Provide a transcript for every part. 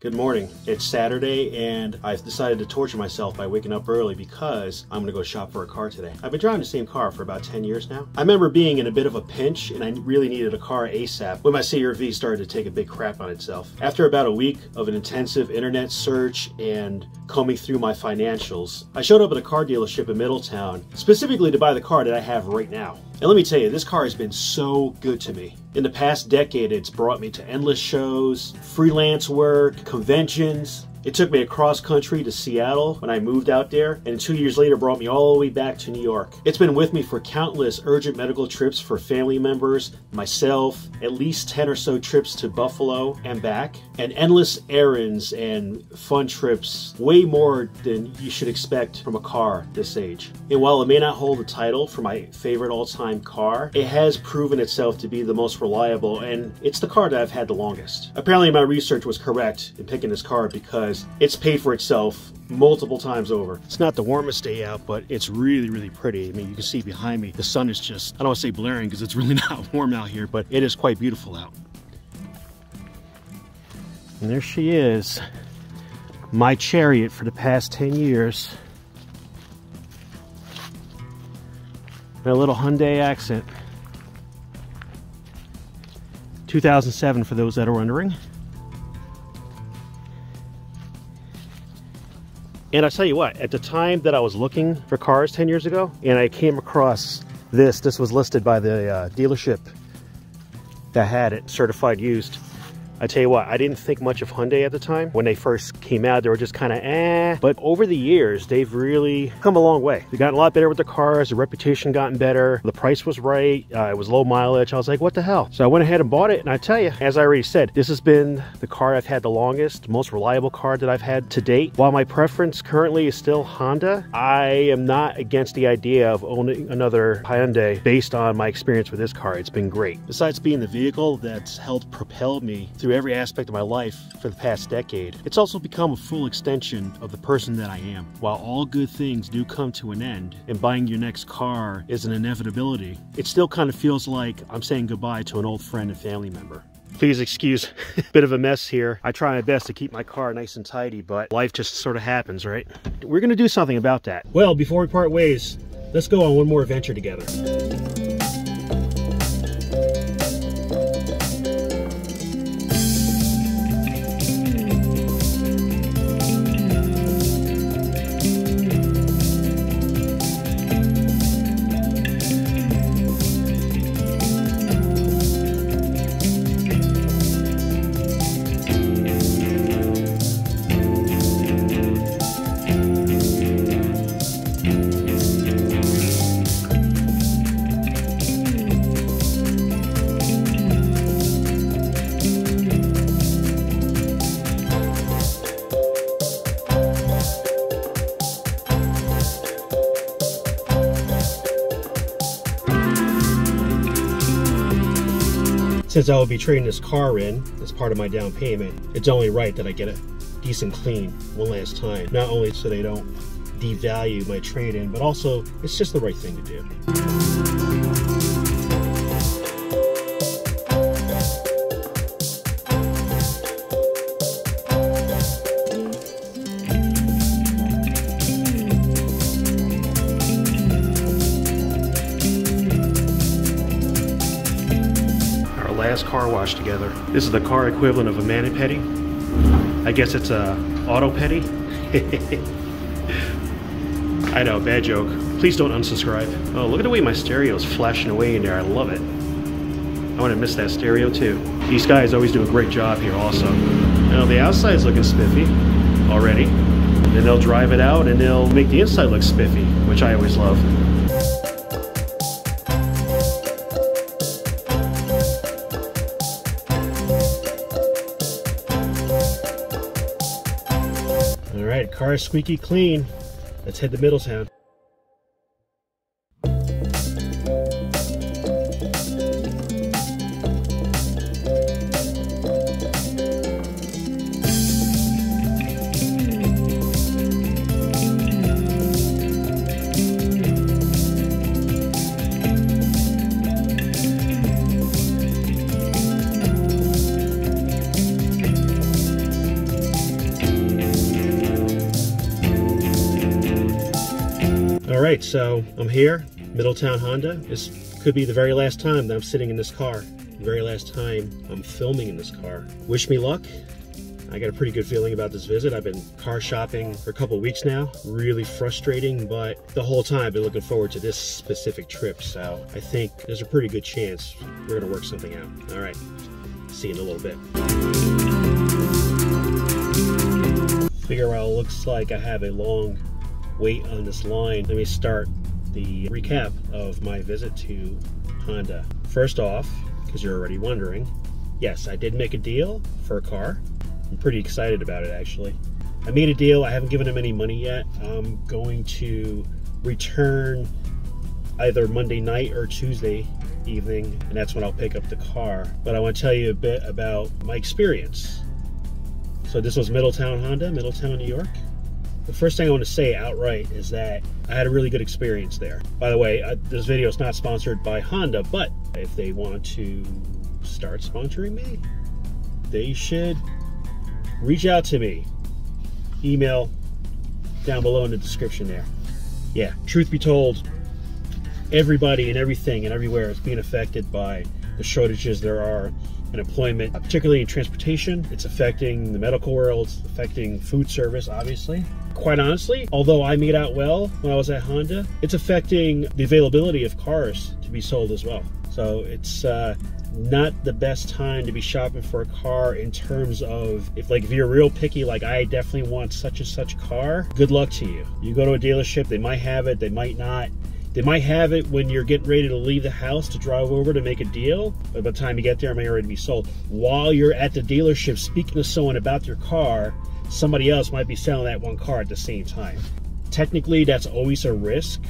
Good morning. It's Saturday and I've decided to torture myself by waking up early because I'm gonna go shop for a car today. I've been driving the same car for about 10 years now. I remember being in a bit of a pinch and I really needed a car ASAP when my CRV started to take a big crap on itself. After about a week of an intensive internet search and combing through my financials, I showed up at a car dealership in Middletown specifically to buy the car that I have right now. And let me tell you, this car has been so good to me. In the past decade, it's brought me to endless shows, freelance work, conventions, it took me across country to Seattle when I moved out there, and two years later brought me all the way back to New York. It's been with me for countless urgent medical trips for family members, myself, at least 10 or so trips to Buffalo and back, and endless errands and fun trips, way more than you should expect from a car this age. And while it may not hold the title for my favorite all time car, it has proven itself to be the most reliable, and it's the car that I've had the longest. Apparently, my research was correct in picking this car because because it's paid for itself multiple times over. It's not the warmest day out, but it's really, really pretty. I mean, you can see behind me, the sun is just, I don't want to say blaring because it's really not warm out here, but it is quite beautiful out. And there she is, my chariot for the past 10 years. My little Hyundai accent. 2007 for those that are wondering. And I tell you what, at the time that I was looking for cars 10 years ago, and I came across this, this was listed by the uh, dealership that had it certified used. I tell you what, I didn't think much of Hyundai at the time. When they first came out, they were just kind of eh. But over the years, they've really come a long way. They've gotten a lot better with the cars. The reputation gotten better. The price was right. Uh, it was low mileage. I was like, what the hell? So I went ahead and bought it. And I tell you, as I already said, this has been the car I've had the longest, most reliable car that I've had to date. While my preference currently is still Honda, I am not against the idea of owning another Hyundai based on my experience with this car. It's been great. Besides being the vehicle that's helped propel me through through every aspect of my life for the past decade, it's also become a full extension of the person that I am. While all good things do come to an end, and buying your next car is an inevitability, it still kind of feels like I'm saying goodbye to an old friend and family member. Please excuse a bit of a mess here. I try my best to keep my car nice and tidy, but life just sort of happens, right? We're gonna do something about that. Well, before we part ways, let's go on one more adventure together. Since I will be trading this car in as part of my down payment, it's only right that I get a decent clean one last time. Not only so they don't devalue my trade-in, but also it's just the right thing to do. Wash together. This is the car equivalent of a mani-pedi. I guess it's a auto petty. I know, bad joke. Please don't unsubscribe. Oh, look at the way my stereo is flashing away in there. I love it. I want to miss that stereo too. These guys always do a great job here also. Now the outside is looking spiffy already. Then they'll drive it out and they'll make the inside look spiffy, which I always love. Car is squeaky clean. Let's head to Middletown. All right, so I'm here, Middletown Honda. This could be the very last time that I'm sitting in this car. The very last time I'm filming in this car. Wish me luck. I got a pretty good feeling about this visit. I've been car shopping for a couple weeks now. Really frustrating, but the whole time I've been looking forward to this specific trip. So I think there's a pretty good chance we're gonna work something out. All right, see you in a little bit. Figure out looks like I have a long wait on this line. Let me start the recap of my visit to Honda. First off, because you're already wondering, yes, I did make a deal for a car. I'm pretty excited about it actually. I made a deal. I haven't given him any money yet. I'm going to return either Monday night or Tuesday evening, and that's when I'll pick up the car. But I want to tell you a bit about my experience. So this was Middletown Honda, Middletown, New York. The first thing I want to say outright is that I had a really good experience there. By the way, uh, this video is not sponsored by Honda, but if they want to start sponsoring me, they should reach out to me. Email down below in the description there. Yeah, truth be told, everybody and everything and everywhere is being affected by the shortages there are employment, particularly in transportation. It's affecting the medical world, it's affecting food service, obviously. Quite honestly, although I made out well when I was at Honda, it's affecting the availability of cars to be sold as well. So it's uh, not the best time to be shopping for a car in terms of if like if you're real picky like I definitely want such and such car good luck to you you go to a dealership they might have it they might not they might have it when you're getting ready to leave the house to drive over to make a deal but by the time you get there it may already be sold while you're at the dealership speaking to someone about your car somebody else might be selling that one car at the same time technically that's always a risk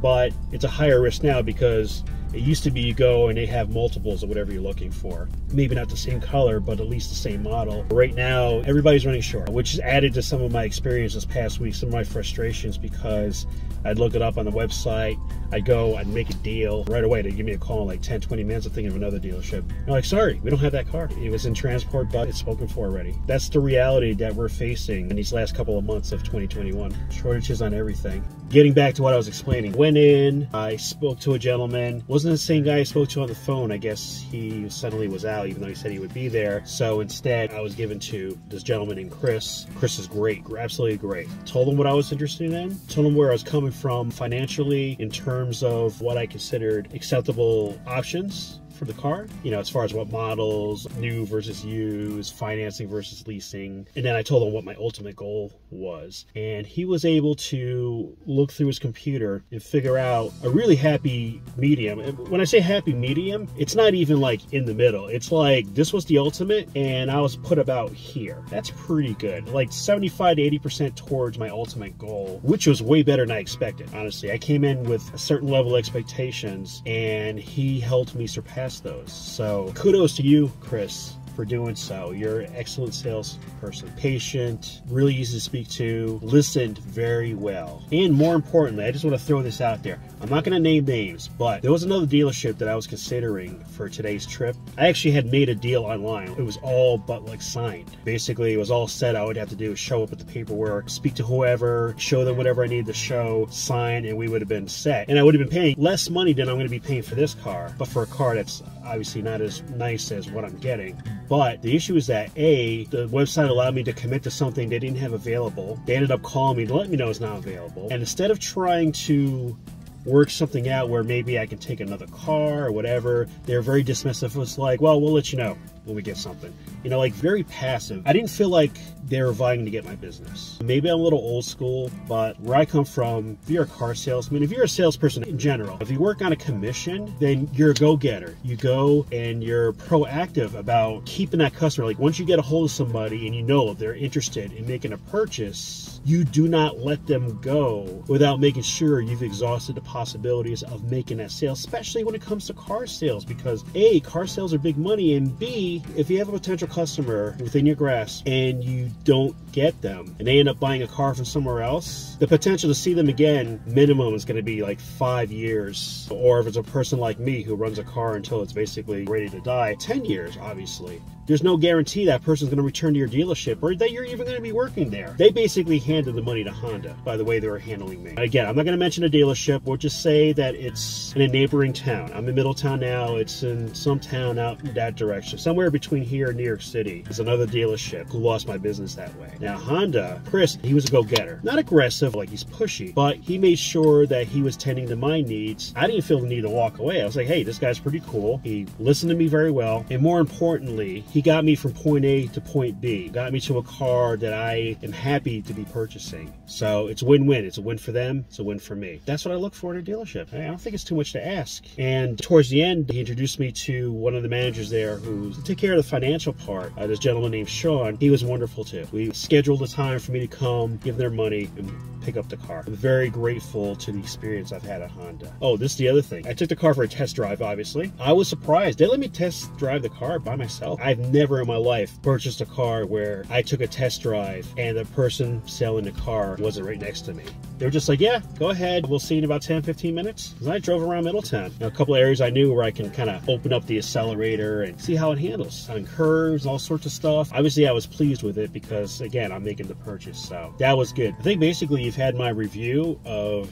but it's a higher risk now because it used to be you go and they have multiples of whatever you're looking for. Maybe not the same color, but at least the same model. Right now, everybody's running short, which has added to some of my experience this past week, some of my frustrations because I'd look it up on the website, I'd go, I'd make a deal right away. They'd give me a call in like 10, 20 minutes. I'm thinking of another dealership. They're like, sorry, we don't have that car. It was in transport, but it's spoken for already. That's the reality that we're facing in these last couple of months of 2021. Shortages on everything. Getting back to what I was explaining, went in, I spoke to a gentleman, wasn't the same guy I spoke to on the phone. I guess he suddenly was out, even though he said he would be there. So instead, I was given to this gentleman named Chris. Chris is great, absolutely great. Told him what I was interested in, told him where I was coming from financially in terms of what I considered acceptable options for the car, you know, as far as what models, new versus used, financing versus leasing. And then I told him what my ultimate goal was. And he was able to look through his computer and figure out a really happy medium. When I say happy medium, it's not even like in the middle. It's like this was the ultimate and I was put about here. That's pretty good. Like 75 to 80% towards my ultimate goal, which was way better than I expected, honestly. I came in with a certain level of expectations and he helped me surpass those. So kudos to you, Chris for doing so. You're an excellent salesperson, patient, really easy to speak to, listened very well. And more importantly, I just want to throw this out there. I'm not going to name names, but there was another dealership that I was considering for today's trip. I actually had made a deal online. It was all but like signed. Basically, it was all set. I would have to do is show up with the paperwork, speak to whoever, show them whatever I needed to show, sign, and we would have been set. And I would have been paying less money than I'm going to be paying for this car, but for a car that's obviously not as nice as what I'm getting. But the issue is that A, the website allowed me to commit to something they didn't have available. They ended up calling me to let me know it's not available. And instead of trying to work something out where maybe I can take another car or whatever, they're very dismissive. It's like, well, we'll let you know when we get something. You know, like very passive. I didn't feel like they were vying to get my business. Maybe I'm a little old school, but where I come from, if you're a car salesman, if you're a salesperson in general, if you work on a commission, then you're a go-getter. You go and you're proactive about keeping that customer. Like once you get a hold of somebody and you know they're interested in making a purchase, you do not let them go without making sure you've exhausted the possibilities of making that sale, especially when it comes to car sales, because A, car sales are big money, and B, if you have a potential customer within your grasp and you don't get them and they end up buying a car from somewhere else, the potential to see them again minimum is going to be like five years. Or if it's a person like me who runs a car until it's basically ready to die, 10 years, obviously. There's no guarantee that person's going to return to your dealership or that you're even going to be working there. They basically handed the money to Honda by the way they were handling me. Again, I'm not going to mention a dealership. We'll just say that it's in a neighboring town. I'm in Middletown now. It's in some town out in that direction. Somewhere between here and New York City is another dealership who lost my business that way. Now, Honda, Chris, he was a go-getter. Not aggressive, like he's pushy, but he made sure that he was tending to my needs. I didn't feel the need to walk away. I was like, hey, this guy's pretty cool. He listened to me very well. And more importantly, he got me from point A to point B, got me to a car that I am happy to be purchasing. So it's win-win. It's a win for them. It's a win for me. That's what I look for in a dealership. I don't think it's too much to ask. And towards the end, he introduced me to one of the managers there who took care of the financial part. Uh, this gentleman named Sean. He was wonderful too. We scheduled a time for me to come, give their money, and pick up the car. I'm very grateful to the experience I've had at Honda. Oh, this is the other thing. I took the car for a test drive, obviously. I was surprised. They let me test drive the car by myself. I've never in my life purchased a car where I took a test drive and the person selling the car wasn't right next to me. They were just like, yeah, go ahead. We'll see in about 10, 15 minutes. And I drove around Middletown. Now, a couple areas I knew where I can kind of open up the accelerator and see how it handles on curves, all sorts of stuff. Obviously, I was pleased with it because, again, I'm making the purchase. So that was good. I think basically you've had my review of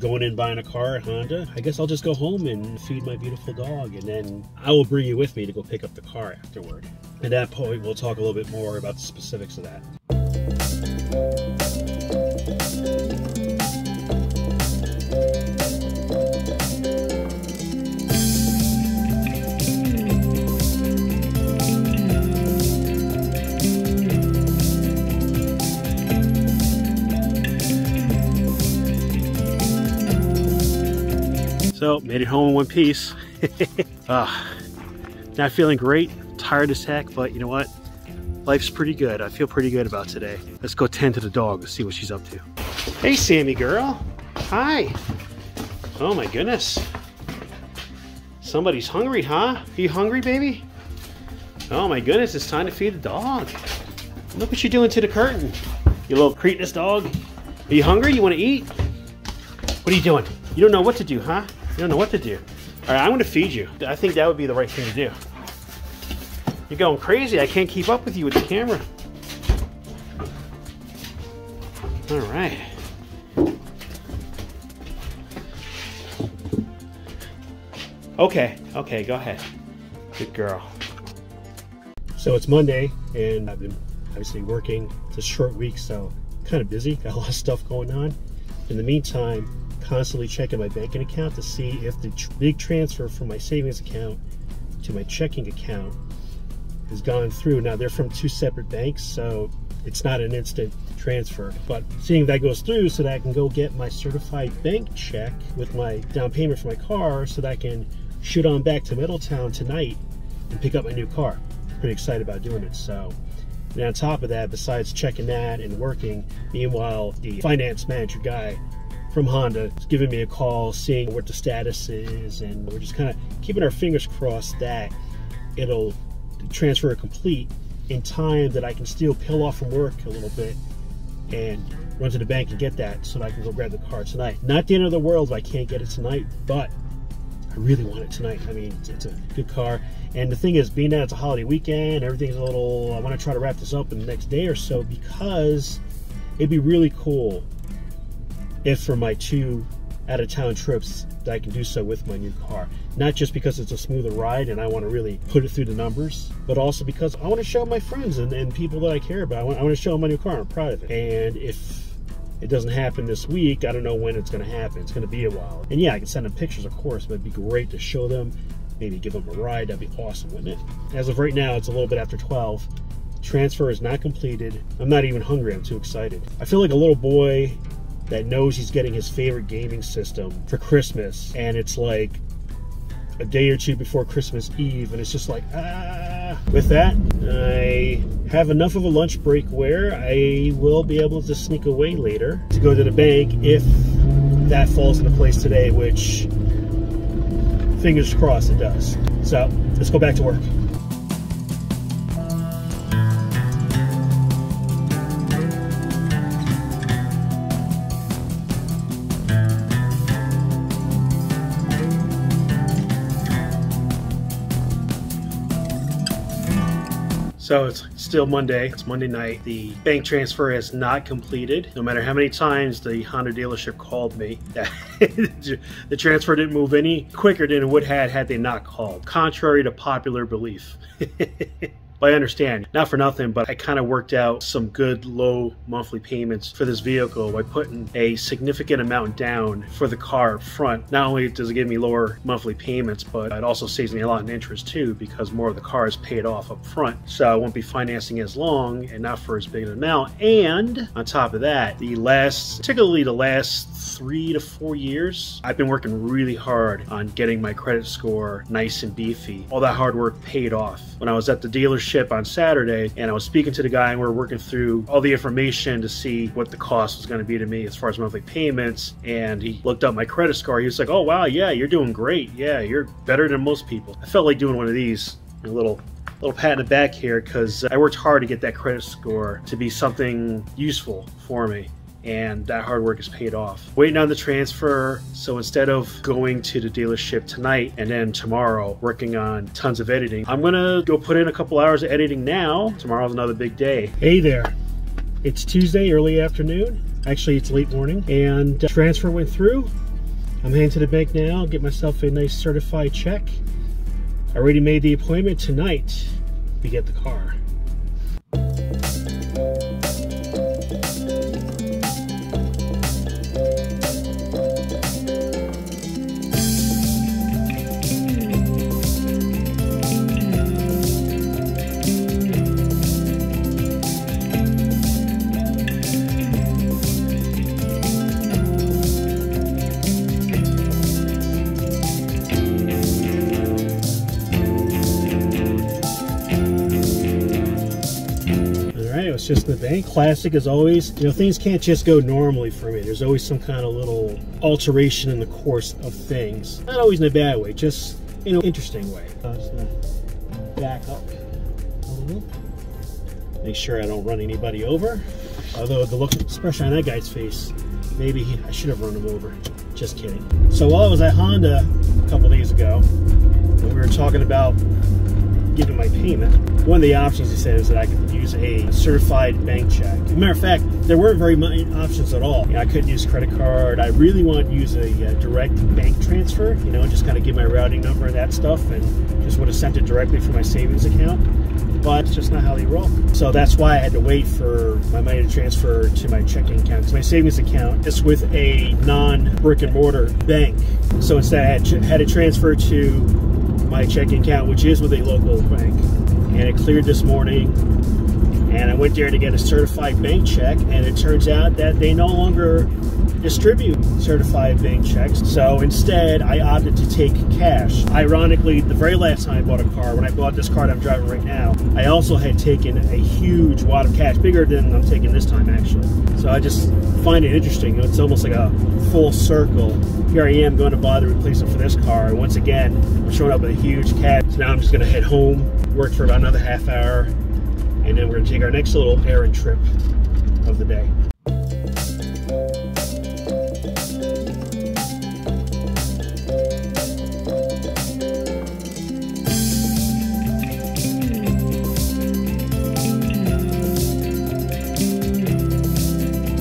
going in buying a car at Honda, I guess I'll just go home and feed my beautiful dog, and then I will bring you with me to go pick up the car afterward. At that point, we'll talk a little bit more about the specifics of that. So, made it home in one piece. uh, not feeling great, tired as heck, but you know what? Life's pretty good. I feel pretty good about today. Let's go tend to the dog and see what she's up to. Hey, Sammy girl. Hi. Oh my goodness. Somebody's hungry, huh? Are you hungry, baby? Oh my goodness, it's time to feed the dog. Look what you're doing to the curtain. You little cretinous dog. Are you hungry? You want to eat? What are you doing? You don't know what to do, huh? You don't know what to do. All right, I'm gonna feed you. I think that would be the right thing to do. You're going crazy. I can't keep up with you with the camera. All right. Okay, okay, go ahead. Good girl. So it's Monday, and I've been obviously working. It's a short week, so kind of busy. Got a lot of stuff going on. In the meantime, constantly checking my banking account to see if the tr big transfer from my savings account to my checking account has gone through. Now they're from two separate banks, so it's not an instant transfer. But seeing that goes through so that I can go get my certified bank check with my down payment for my car so that I can shoot on back to Middletown tonight and pick up my new car. Pretty excited about doing it. So and on top of that, besides checking that and working, meanwhile, the finance manager guy from Honda is giving me a call, seeing what the status is, and we're just kind of keeping our fingers crossed that it'll transfer complete in time that I can still peel off from work a little bit and run to the bank and get that so that I can go grab the car tonight. Not the end of the world if I can't get it tonight, but I really want it tonight. I mean, it's, it's a good car. And the thing is, being that it's a holiday weekend, everything's a little, I want to try to wrap this up in the next day or so because it'd be really cool if for my two out of town trips that I can do so with my new car. Not just because it's a smoother ride and I want to really put it through the numbers, but also because I want to show my friends and, and people that I care about. I want, I want to show them my new car. I'm proud of it. And if it doesn't happen this week, I don't know when it's going to happen. It's going to be a while. And yeah, I can send them pictures, of course, but it'd be great to show them, maybe give them a ride. That'd be awesome, wouldn't it? As of right now, it's a little bit after 12. Transfer is not completed. I'm not even hungry. I'm too excited. I feel like a little boy that knows he's getting his favorite gaming system for Christmas, and it's like a day or two before Christmas Eve, and it's just like, ah. With that, I have enough of a lunch break where I will be able to sneak away later to go to the bank if that falls into place today, which fingers crossed it does. So let's go back to work. So it's still Monday. It's Monday night. The bank transfer has not completed. No matter how many times the Honda dealership called me, the transfer didn't move any quicker than it would have had they not called, contrary to popular belief. But I understand, not for nothing, but I kind of worked out some good low monthly payments for this vehicle by putting a significant amount down for the car up front. Not only does it give me lower monthly payments, but it also saves me a lot in interest too because more of the car is paid off up front. So I won't be financing as long and not for as big an amount. And on top of that, the last, particularly the last three to four years, I've been working really hard on getting my credit score nice and beefy. All that hard work paid off. When I was at the dealership on Saturday and I was speaking to the guy and we are working through all the information to see what the cost was going to be to me as far as monthly payments, and he looked up my credit score. He was like, "Oh wow, yeah, you're doing great. Yeah, you're better than most people." I felt like doing one of these, a little little pat in the back here because I worked hard to get that credit score to be something useful for me and that hard work is paid off. Waiting on the transfer, so instead of going to the dealership tonight and then tomorrow working on tons of editing, I'm gonna go put in a couple hours of editing now. Tomorrow's another big day. Hey there, it's Tuesday, early afternoon. Actually, it's late morning, and uh, transfer went through. I'm heading to the bank now, get myself a nice certified check. I already made the appointment tonight We get the car. It's just the bank. Classic as always. You know, things can't just go normally for me. There's always some kind of little alteration in the course of things. Not always in a bad way, just in an interesting way. Uh, just back up a little. Make sure I don't run anybody over. Although the look, especially on that guy's face, maybe he, I should have run him over. Just kidding. So while I was at Honda a couple days ago, we were talking about giving my payment, one of the options he said is that I could use a certified bank check. Matter of fact, there weren't very many options at all. You know, I couldn't use credit card. I really wanted to use a, a uh, direct bank transfer, you know, just kind of give my routing number and that stuff and just would have sent it directly from my savings account but it's just not how they roll. So that's why I had to wait for my money to transfer to my checking account. Because my savings account is with a non-brick and mortar bank. So instead I had, had to transfer to my checking account, which is with a local bank. And it cleared this morning. And I went there to get a certified bank check, and it turns out that they no longer distribute certified bank checks. So instead, I opted to take cash. Ironically, the very last time I bought a car, when I bought this car I'm driving right now, I also had taken a huge wad of cash, bigger than I'm taking this time actually. So I just find it interesting. It's almost like a full circle. Here I am going to buy the replacement for this car. And once again, I'm showing up with a huge cash. So now I'm just going to head home, work for about another half hour, and then we're to take our next little errand trip of the day.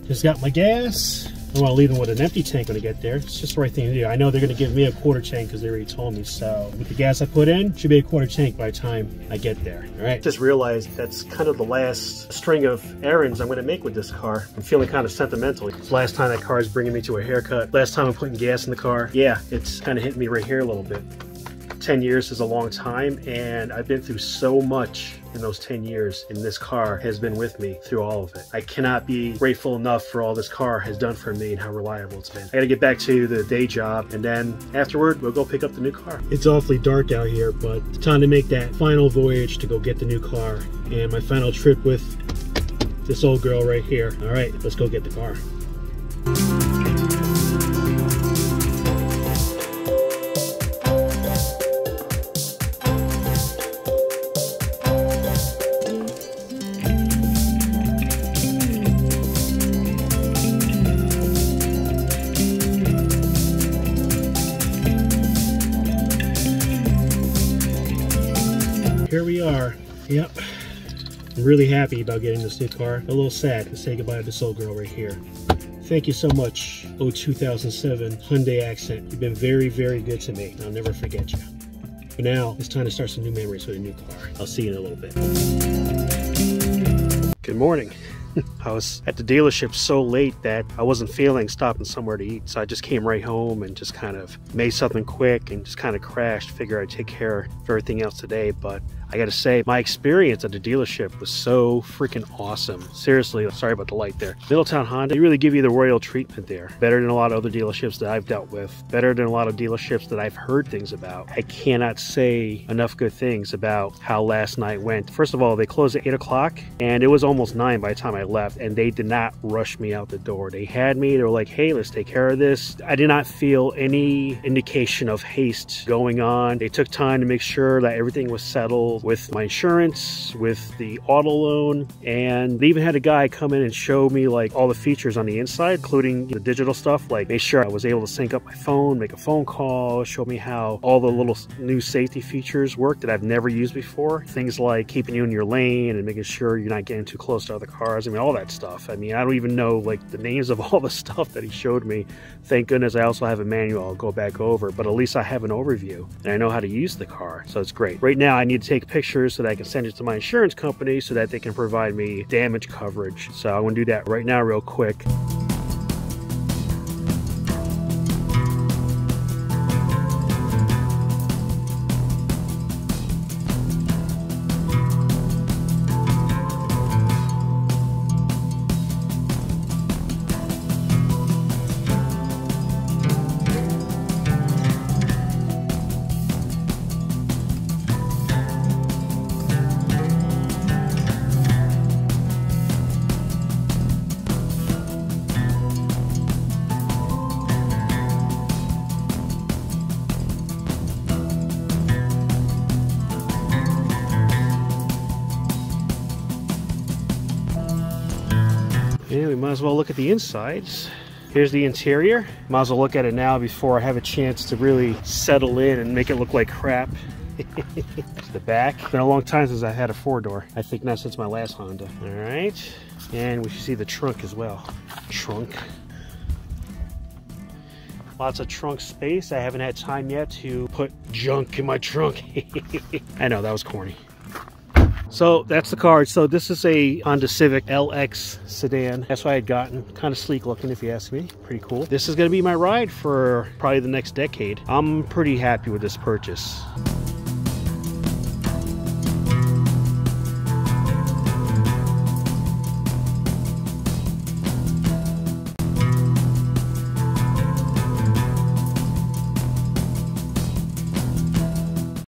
Just got my gas. I want to leave them with an empty tank when I get there. It's just the right thing to do. I know they're going to give me a quarter tank because they already told me. So with the gas I put in, should be a quarter tank by the time I get there. All right. Just realized that's kind of the last string of errands I'm going to make with this car. I'm feeling kind of sentimental. Last time that car is bringing me to a haircut. Last time I'm putting gas in the car. Yeah, it's kind of hitting me right here a little bit. 10 years is a long time and I've been through so much in those 10 years and this car has been with me through all of it. I cannot be grateful enough for all this car has done for me and how reliable it's been. I gotta get back to the day job and then afterward we'll go pick up the new car. It's awfully dark out here but it's time to make that final voyage to go get the new car and my final trip with this old girl right here. All right, let's go get the car. Really happy about getting this new car. A little sad to say goodbye to this old girl right here. Thank you so much, O 2007 Hyundai Accent. You've been very, very good to me. I'll never forget you. But now, it's time to start some new memories with a new car. I'll see you in a little bit. Good morning. I was at the dealership so late that I wasn't feeling stopping somewhere to eat. So I just came right home and just kind of made something quick and just kind of crashed. Figure I'd take care of everything else today. But I gotta say, my experience at the dealership was so freaking awesome. Seriously, sorry about the light there. Middletown Honda, they really give you the royal treatment there. Better than a lot of other dealerships that I've dealt with. Better than a lot of dealerships that I've heard things about. I cannot say enough good things about how last night went. First of all, they closed at 8 o'clock and it was almost 9 by the time I left and they did not rush me out the door. They had me, they were like, hey, let's take care of this. I did not feel any indication of haste going on. They took time to make sure that everything was settled with my insurance, with the auto loan, and they even had a guy come in and show me like all the features on the inside, including the digital stuff, like make sure I was able to sync up my phone, make a phone call, show me how all the little new safety features work that I've never used before. Things like keeping you in your lane and making sure you're not getting too close to other cars. I mean, all that stuff. I mean, I don't even know like the names of all the stuff that he showed me. Thank goodness I also have a manual I'll go back over, but at least I have an overview and I know how to use the car. So it's great. Right now I need to take pictures so that I can send it to my insurance company so that they can provide me damage coverage. So I'm gonna do that right now real quick. Might as well look at the insides. Here's the interior. Might as well look at it now before I have a chance to really settle in and make it look like crap. the back. It's been a long time since I had a four-door. I think not since my last Honda. All right. And we see the trunk as well. Trunk. Lots of trunk space. I haven't had time yet to put junk in my trunk. I know, that was corny. So that's the car. So this is a Honda Civic LX sedan. That's what I had gotten. Kind of sleek looking if you ask me. Pretty cool. This is going to be my ride for probably the next decade. I'm pretty happy with this purchase.